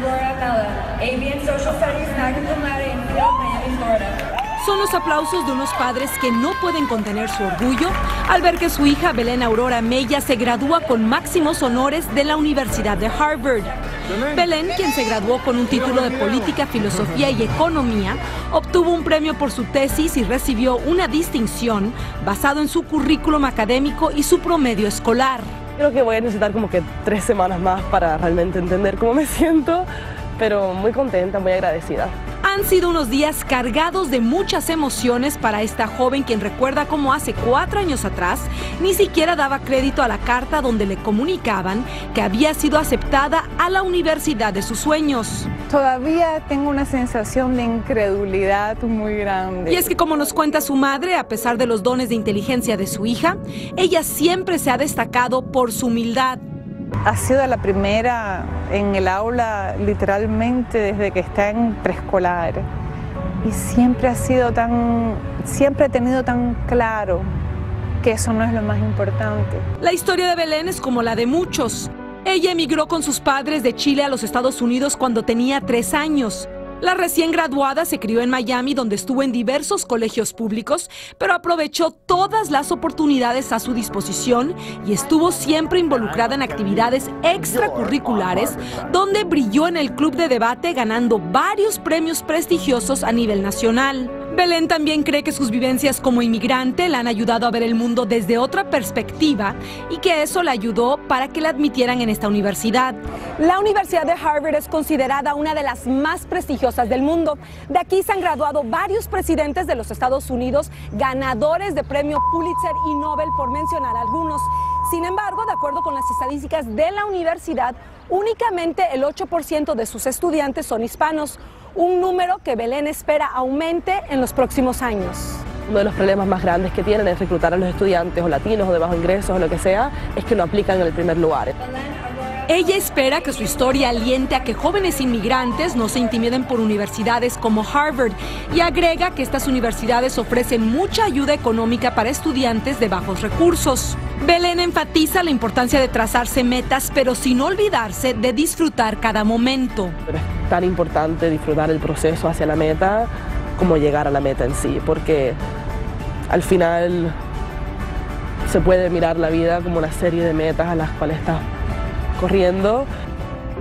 Mella, Social Studies, Miami, Florida. Son los aplausos de unos padres que no pueden contener su orgullo al ver que su hija Belén Aurora Mella se gradúa con máximos honores de la Universidad de Harvard. Belén, quien se graduó con un título de Política, Filosofía y Economía, obtuvo un premio por su tesis y recibió una distinción basado en su currículum académico y su promedio escolar. Creo que voy a necesitar como que tres semanas más para realmente entender cómo me siento, pero muy contenta, muy agradecida. Han sido unos días cargados de muchas emociones para esta joven quien recuerda cómo hace cuatro años atrás ni siquiera daba crédito a la carta donde le comunicaban que había sido aceptada a la universidad de sus sueños. Todavía tengo una sensación de incredulidad muy grande. Y es que como nos cuenta su madre, a pesar de los dones de inteligencia de su hija, ella siempre se ha destacado por su humildad. Ha sido la primera en el aula literalmente desde que está en preescolar y siempre ha sido tan, siempre ha tenido tan claro que eso no es lo más importante. La historia de Belén es como la de muchos. Ella emigró con sus padres de Chile a los Estados Unidos cuando tenía tres años. La recién graduada se crió en Miami donde estuvo en diversos colegios públicos, pero aprovechó todas las oportunidades a su disposición y estuvo siempre involucrada en actividades extracurriculares donde brilló en el club de debate ganando varios premios prestigiosos a nivel nacional. Belén también cree que sus vivencias como inmigrante la han ayudado a ver el mundo desde otra perspectiva y que eso le ayudó para que la admitieran en esta universidad. La Universidad de Harvard es considerada una de las más prestigiosas del mundo. De aquí se han graduado varios presidentes de los Estados Unidos, ganadores de premio Pulitzer y Nobel, por mencionar algunos. Sin embargo, de acuerdo con las estadísticas de la universidad, únicamente el 8% de sus estudiantes son hispanos, un número que Belén espera aumente en los próximos años. Uno de los problemas más grandes que tienen es reclutar a los estudiantes o latinos o de bajo ingresos o lo que sea, es que no aplican en el primer lugar. Ella espera que su historia aliente a que jóvenes inmigrantes no se intimiden por universidades como Harvard y agrega que estas universidades ofrecen mucha ayuda económica para estudiantes de bajos recursos. Belén enfatiza la importancia de trazarse metas, pero sin olvidarse de disfrutar cada momento. Es tan importante disfrutar el proceso hacia la meta como llegar a la meta en sí, porque al final se puede mirar la vida como una serie de metas a las cuales estás corriendo.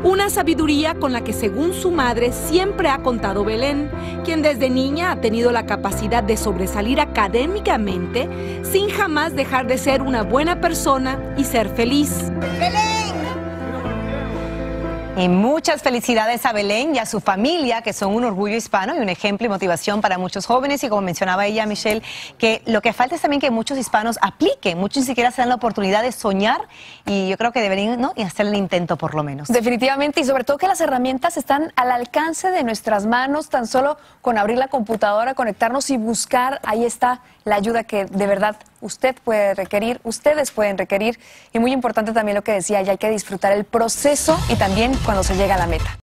Una sabiduría con la que según su madre siempre ha contado Belén, quien desde niña ha tenido la capacidad de sobresalir académicamente sin jamás dejar de ser una buena persona y ser feliz. Y muchas felicidades a Belén y a su familia, que son un orgullo hispano y un ejemplo y motivación para muchos jóvenes. Y como mencionaba ella, Michelle, que lo que falta es también que muchos hispanos apliquen. Muchos ni siquiera se dan la oportunidad de soñar y yo creo que deberían ¿no? y hacer el intento por lo menos. Definitivamente, y sobre todo que las herramientas están al alcance de nuestras manos, tan solo con abrir la computadora, conectarnos y buscar, ahí está la ayuda que de verdad usted puede requerir, ustedes pueden requerir. Y muy importante también lo que decía, ya hay que disfrutar el proceso y también cuando se llega a la meta.